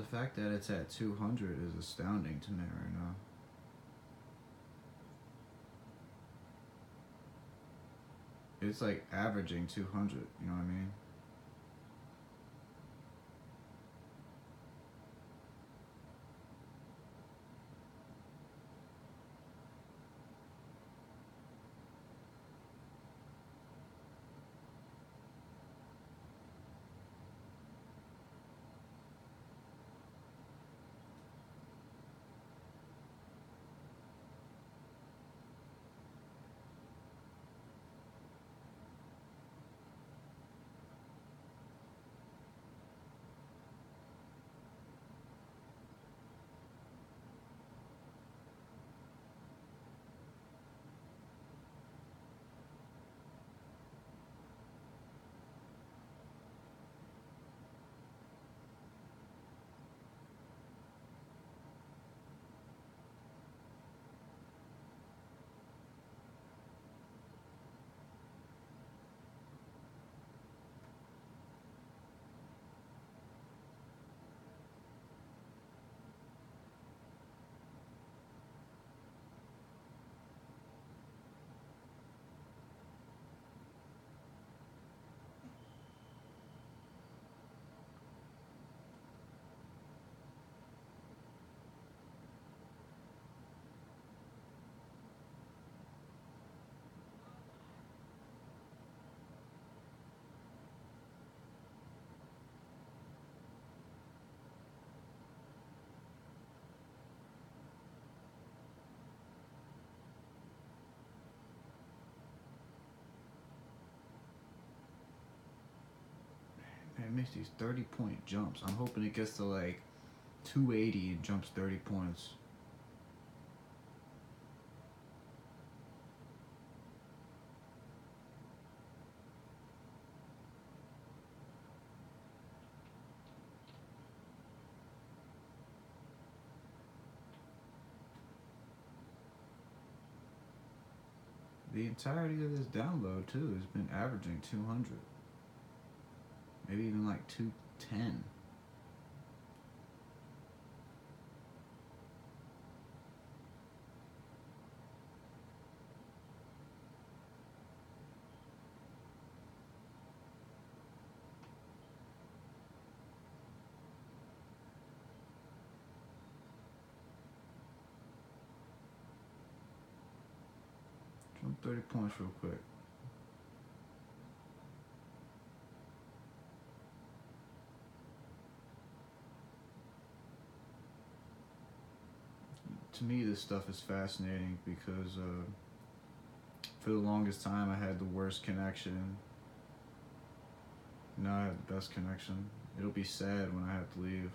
The fact that it's at 200 is astounding to me right now. It's like averaging 200, you know what I mean? It makes these 30 point jumps. I'm hoping it gets to like 280 and jumps 30 points. The entirety of this download too has been averaging 200. Maybe even like 210. Jump 30 points real quick. To me, this stuff is fascinating because uh, for the longest time I had the worst connection. Now I have the best connection. It'll be sad when I have to leave.